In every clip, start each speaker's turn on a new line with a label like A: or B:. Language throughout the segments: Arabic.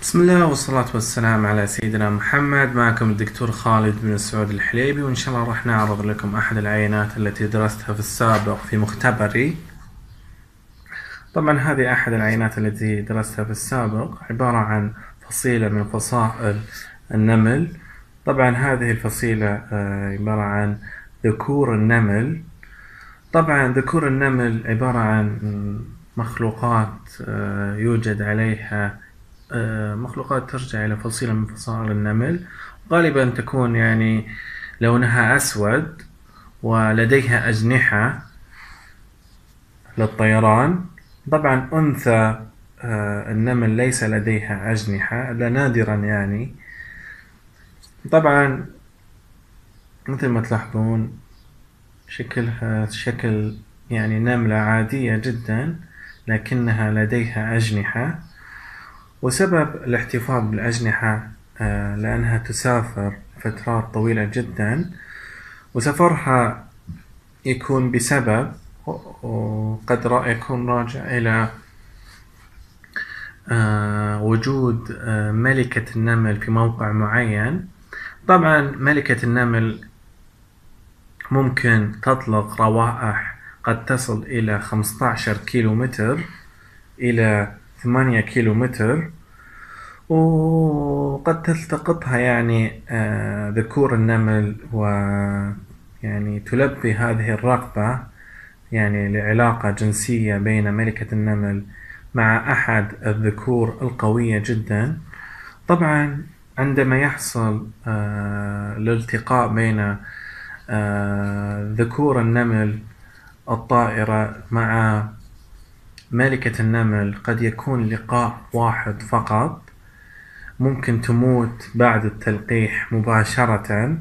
A: بسم الله والصلاة والسلام على سيدنا محمد. معكم الدكتور خالد بن سعود الحليبي وإن شاء الله راح نعرض لكم أحد العينات التي درستها في السابق في مختبري. طبعا هذه أحد العينات التي درستها في السابق عبارة عن فصيلة من فصائل النمل. طبعا هذه الفصيلة آه، عبارة عن ذكور النمل. طبعا ذكور النمل عبارة عن مخلوقات آه، يوجد عليها مخلوقات ترجع إلى فصيلة من فصائل النمل. غالبا تكون يعني لونها أسود ولديها أجنحة للطيران. طبعا أنثى آه، النمل ليس لديها أجنحة إلا نادرا يعني. طبعا مثل ما تلاحظون شكلها شكل يعني نملة عادية جدا لكنها لديها أجنحة. وسبب الاحتفاظ بالأجنحة آه، لأنها تسافر فترات طويلة جدا وسفرها يكون بسبب وقد يكون راجع إلى آه، وجود آه، ملكة النمل في موقع معين. طبعا ملكة النمل ممكن تطلق روائح قد تصل إلى 15 كيلو متر إلى ثمانية كيلو متر وقد تلتقطها يعني آه، ذكور النمل و يعني تلبي هذه الرغبة يعني لعلاقة جنسية بين ملكة النمل مع أحد الذكور القوية جدا. طبعا عندما يحصل آه، الالتقاء بين آه، ذكور النمل الطائرة مع ملكة النمل قد يكون لقاء واحد فقط. ممكن تموت بعد التلقيح مباشرة.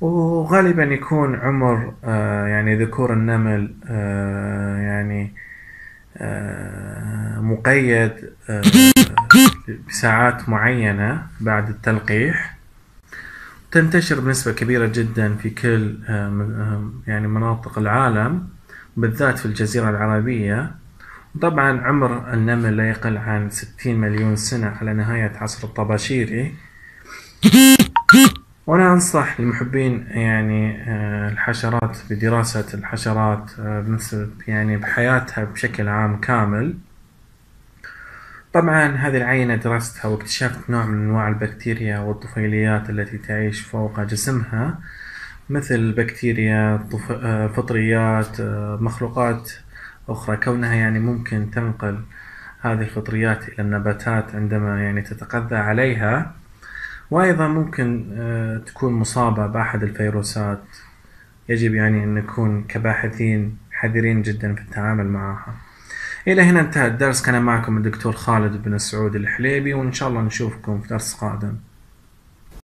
A: وغالبا يكون عمر آه يعني ذكور النمل آه يعني آه مقيد بساعات معينة بعد التلقيح. تنتشر بنسبة كبيرة جدا في كل يعني مناطق العالم بالذات في الجزيرة العربية. طبعا عمر النمل لا يقل عن 60 مليون سنة على نهاية عصر الطباشيري وأنا أنصح للمحبين يعني آه، الحشرات بدراسة الحشرات آه، يعني بحياتها بشكل عام كامل. طبعا هذه العينة درستها واكتشفت نوع من أنواع البكتيريا والطفيليات التي تعيش فوق جسمها مثل الفطريات آه، مخلوقات أخرى كونها يعني ممكن تنقل هذه الفطريات إلى النباتات عندما يعني تتغذى عليها. وأيضا ممكن آه، تكون مصابة بأحد الفيروسات. يجب يعني أن نكون كباحثين حذرين جدا في التعامل معها. إلى هنا انتهى الدرس. كان معكم الدكتور خالد بن سعود الحليبي وإن شاء الله نشوفكم في درس قادم.